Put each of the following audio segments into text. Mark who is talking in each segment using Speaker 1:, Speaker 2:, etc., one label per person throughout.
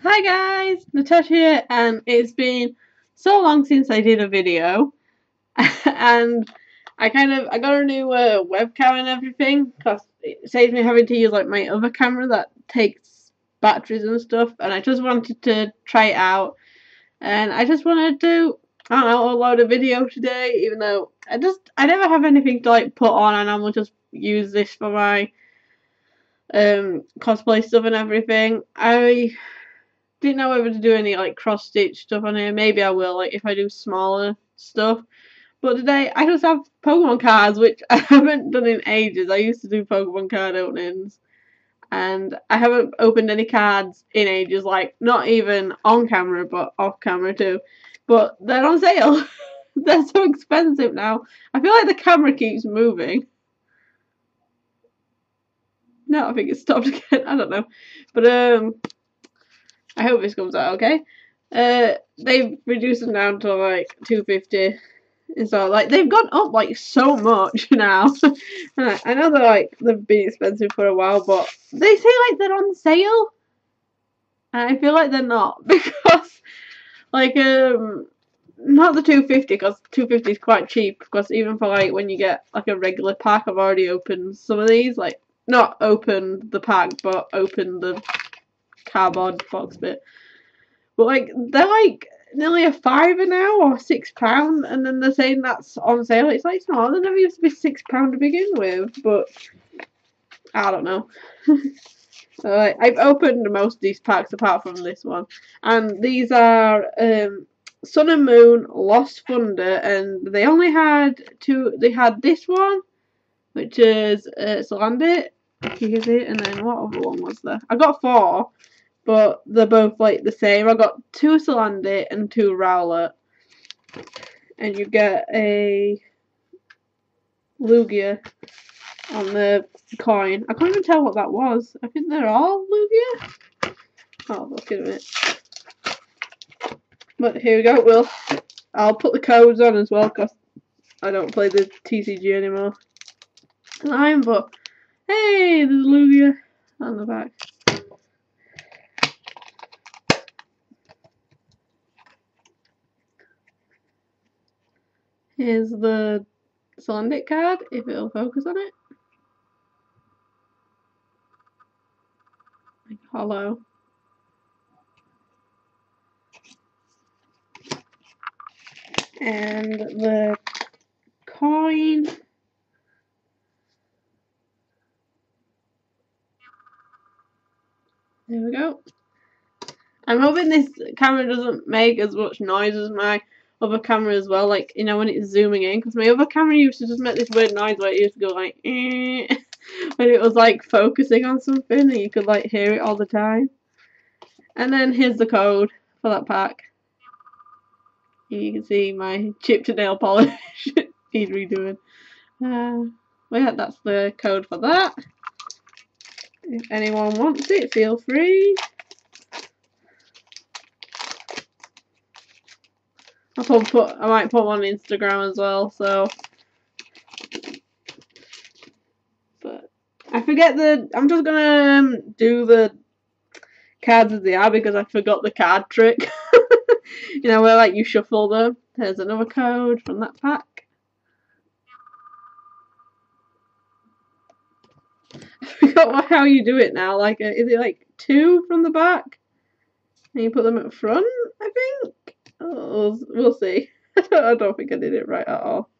Speaker 1: Hi guys, Nasher here, and it's been so long since I did a video, and I kind of I got a new uh, webcam and everything because it saves me having to use like my other camera that takes batteries and stuff, and I just wanted to try it out, and I just wanted to I don't know upload a video today, even though I just I never have anything to like put on, and I will just use this for my um cosplay stuff and everything. I didn't know whether to do any like cross stitch stuff on here. Maybe I will, like if I do smaller stuff. But today I just have Pokemon cards, which I haven't done in ages. I used to do Pokemon card openings. And I haven't opened any cards in ages, like not even on camera, but off camera too. But they're on sale. they're so expensive now. I feel like the camera keeps moving. No, I think it stopped again. I don't know. But um I hope this comes out okay. Uh, they've reduced them down to like 250 and so like they've gone up like so much now. I know they're like they've been expensive for a while, but they say like they're on sale. And I feel like they're not because like um not the 250 because 250 is quite cheap because even for like when you get like a regular pack I've already opened some of these like not opened the pack but opened the cardboard box bit. But like they're like nearly a fiver now or six pound, and then they're saying that's on sale. It's like it's not. They never used to be six pound to begin with, but I don't know. I've opened most of these packs apart from this one, and these are um, Sun and Moon, Lost Thunder, and they only had two. They had this one, which is uh, Salandit. You can see, and then what other one was there? I got four but they're both like the same. I got two Salandit and two Rowlet. And you get a Lugia on the coin. I can't even tell what that was. I think they're all Lugia. Oh, look at it. But here we go. We'll, I'll put the codes on as well because I don't play the TCG anymore. I'm but hey, there's Lugia on the back. Here's the Salandit card, if it'll focus on it. Holo. And the coin. There we go. I'm hoping this camera doesn't make as much noise as my other camera as well, like, you know, when it's zooming in, because my other camera used to just make this weird noise where it used to go like, eh, when it was like focusing on something and you could like hear it all the time. And then here's the code for that pack. You can see my chip to nail polish he's redoing. Uh, well, yeah, that's the code for that. If anyone wants it, feel free. I'll put, I might put one on Instagram as well, so. But I forget the, I'm just gonna um, do the cards as they are because I forgot the card trick. you know, where like you shuffle them. There's another code from that pack. I forgot how you do it now. Like, uh, is it like two from the back? And you put them at front, I think? Oh, we'll see. I don't think I did it right at all.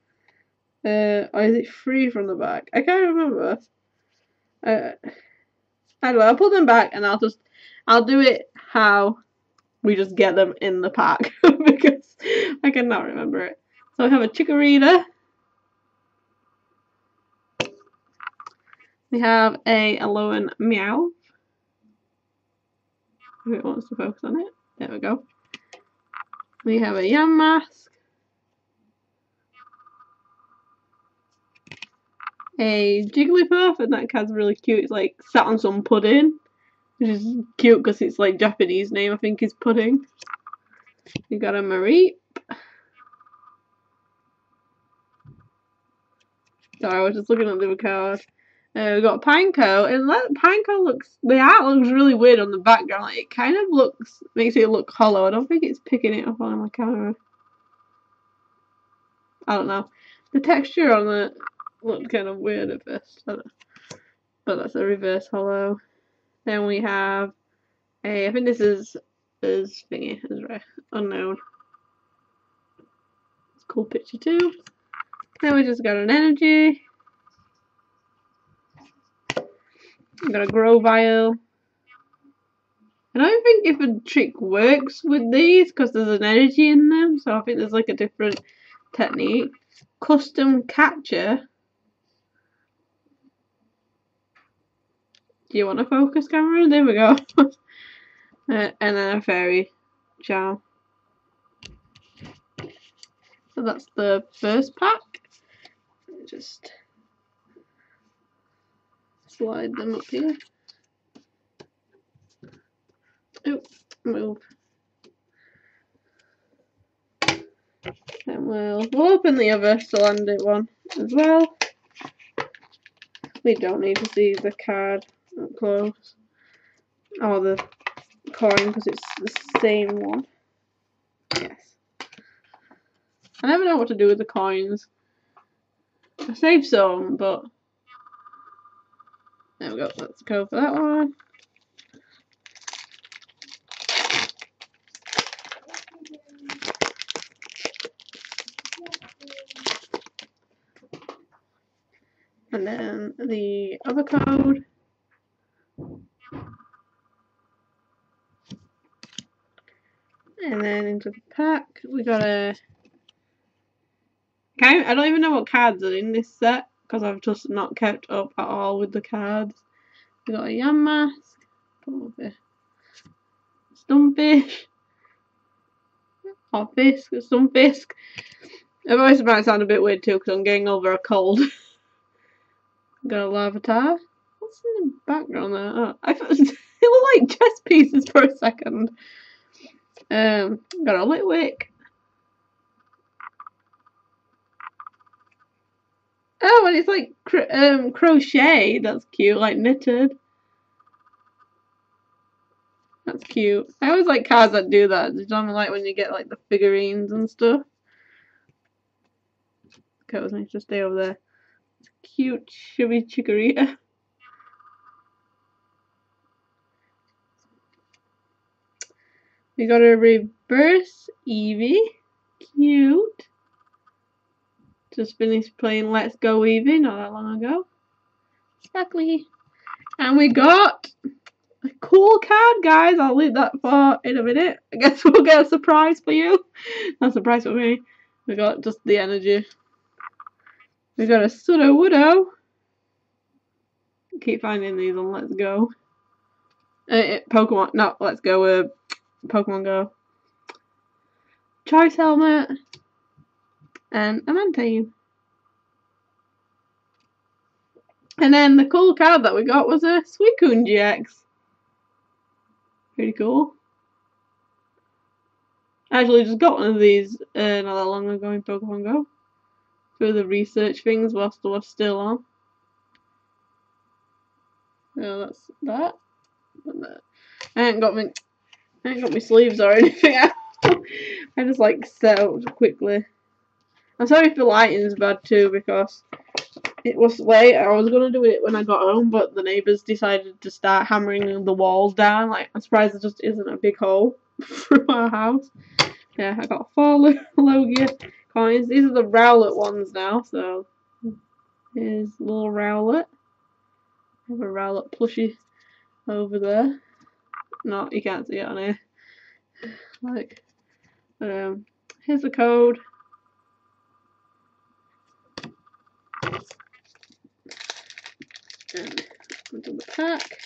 Speaker 1: Uh, or is it free from the back? I can't remember. Uh, I don't know. I'll put them back and I'll just, I'll do it how we just get them in the pack because I cannot remember it. So we have a Chikorita. We have a Alolan Meowth. If it wants to focus on it. There we go. We have a Yamask. A Jigglypuff, and that card's really cute. It's like sat on some pudding, which is cute because it's like Japanese name, I think, is pudding. We got a Mareep. Sorry, I was just looking at the card. Uh, we got Pineco, and that Pineco looks the art looks really weird on the background. Like it kind of looks makes it look hollow. I don't think it's picking it up on my camera. I don't know. The texture on it looked kind of weird at first. But that's a reverse holo. Then we have a I think this is is thingy is right Unown. It's cool picture too. Then we just got an energy. We got a Grovyle. I don't think if a trick works with these because there's an energy in them, so I think there's like a different technique. Custom catcher. Do you want a focus camera? There we go. uh, and then a fairy charm. So that's the first pack. Just slide them up here. Oh, move. And we'll, we'll open the other Salandit one as well. We don't need to see the card up close. Or the coin because it's the same one. Yes. I never know what to do with the coins. I save some, but there we go. Let's go for that one. And then the other code. And then into the pack, we got a. I don't even know what cards are in this set because I've just not kept up at all with the cards. We got a Yamask, probably Stunfisk, or Fisk, Stunfisk. My voice might sound a bit weird too because I'm getting over a cold. got a Larvitar. What's in the background there? Oh, I thought it looked like chess pieces for a second. Um, got a Litwick. Oh, and it's like cr um, crochet. That's cute, like knitted. That's cute. I always like cards that do that. Do you like when you get like the figurines and stuff? Okay, it was nice to stay over there. It's cute, chubby chikorita. We got a reverse Eevee. Cute. Just finished playing Let's Go Eevee not that long ago. Exactly. And we got a cool card, guys. I'll leave that for in a minute. I guess we'll get a surprise for you. Not a surprise for me. We got just the energy. We got a Sudowoodo. Keep finding these on Let's Go. Uh, Pokemon, no, Let's Go. Uh, Pokemon Go. Choice Helmet. And a Mantine. And then the cool card that we got was a Suicune GX. Pretty cool. I actually just got one of these uh, not that long ago in Pokemon Go. For the research things whilst I was still on. So that's that. I ain't got me I ain't got my sleeves or anything I just like set up quickly. I'm sorry if the lighting's bad too because it was late. I was gonna do it when I got home, but the neighbours decided to start hammering the walls down. Like I'm surprised there just isn't a big hole through our house. Yeah, I got four Lugia coins. These are the Rowlet ones now, so here's little Rowlet. I have a Rowlet plushie over there. No, you can't see it on here. Like, um, here's the code. And into the pack.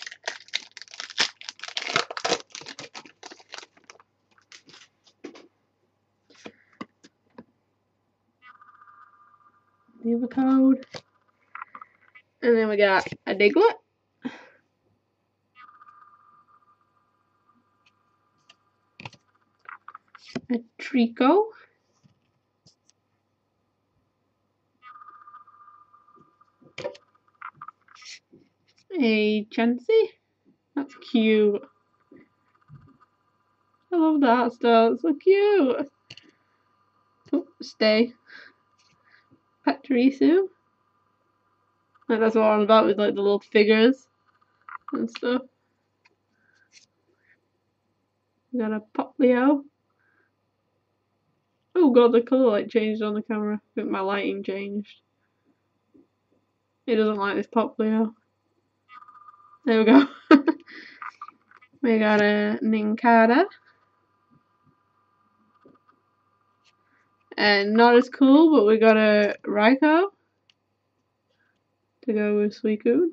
Speaker 1: The other code. And then we got a Diglett. a Treecko, a Chansey. That's cute. I love that stuff. It's so cute. Oh, stay. Pachirisu. Like that's what I'm about with like the little figures and stuff. We got a Popplio. Oh god, the colour like changed on the camera. I think my lighting changed. He doesn't like this Popplio. There we go. we got a Nincada. And not as cool, but we got a Raikou to go with Suicune.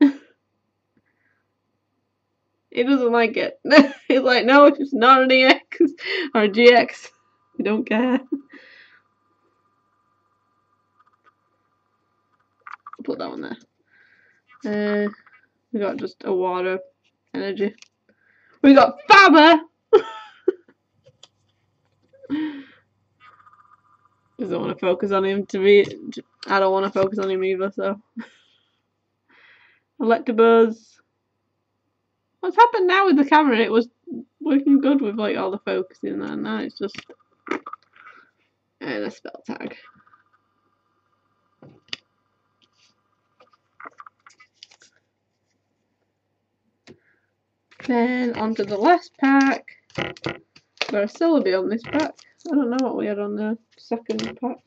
Speaker 1: he doesn't like it. He's like, no, it's not an EX or a GX. We don't care. Put that one there. Uh, we got just a water energy. We got Faber! Doesn't want to focus on him to be. I don't want to focus on him either, so. Electabuzz. What's happened now with the camera? It was working good with like all the focusing and now it's just. And a spell tag. Then onto the last pack. Got a Celebi on this pack. I don't know what we had on the second pack.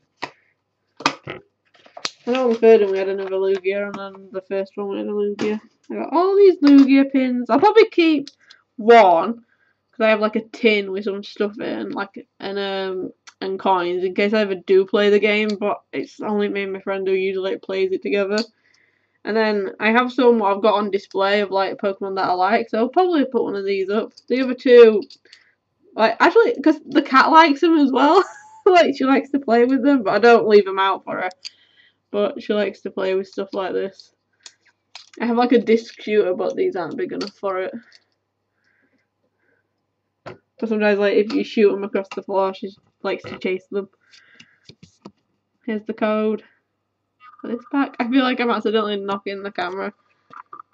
Speaker 1: I know on the third one we had another Lugia, and then the first one we had a Lugia. I got all these Lugia pins. I'll probably keep one because I have like a tin with some stuff in, like and um and coins in case I ever do play the game. But it's only me and my friend who usually plays it together. And then I have some I've got on display of like Pokemon that I like, so I'll probably put one of these up. The other two like, actually, because the cat likes them as well. like, she likes to play with them, but I don't leave them out for her. But she likes to play with stuff like this. I have like a disc shooter, but these aren't big enough for it. But sometimes, like, if you shoot them across the floor, she likes to chase them. Here's the code this pack. I feel like I'm accidentally knocking the camera.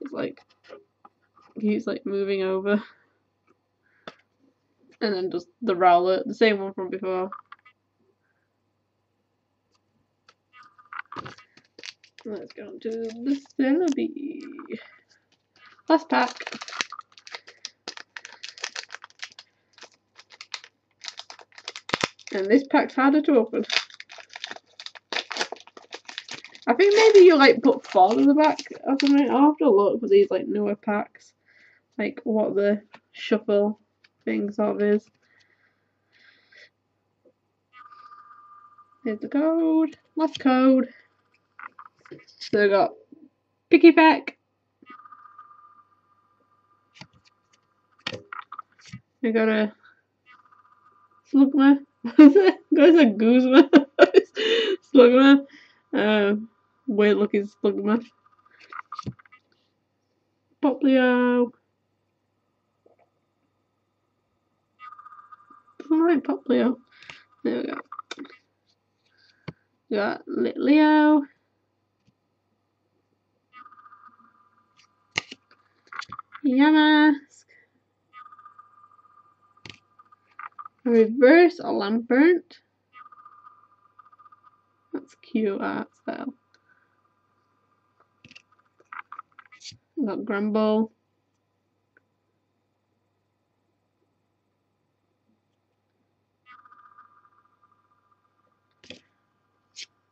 Speaker 1: It's like, he's like moving over. And then just the Rowlet, the same one from before. Let's go to the Celebi. Last pack. And this pack's harder to open. I think maybe you like put four in the back or something. I'll have to look for these like newer packs. Like what the shuffle things of is. Here's the code. Last code. So we got Picky Pikipek. We got a Slugma. There's a Guzma. Slugma. Um, weird looking Slugma. Popplio. Alright, Popplio. There we go. We got Leo. Yamask. A reverse a Lampent. That's cute art style. We got Grumble.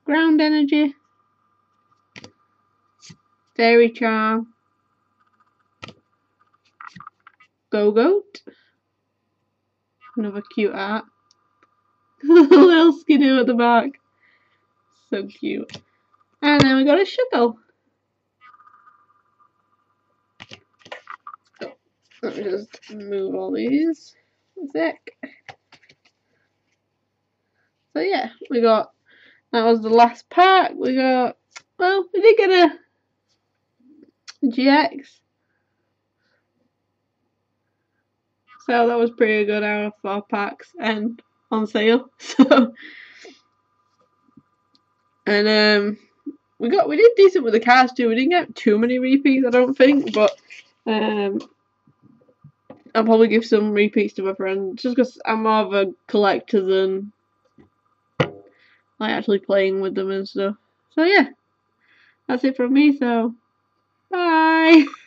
Speaker 1: ground energy, fairy charm, Gogoat, another cute art, little Skiddo at the back, so cute, and then we got a shuckle. Let me just move all these sec. So yeah, we got that was the last pack. We got, well, we did get a GX. So that was pretty good out of four packs and on sale. So, and um, we got we did decent with the cars too. We didn't get too many repeats, I don't think, but um, I'll probably give some repeats to my friends just because I'm more of a collector than like actually playing with them and stuff. So yeah, that's it from me. So bye.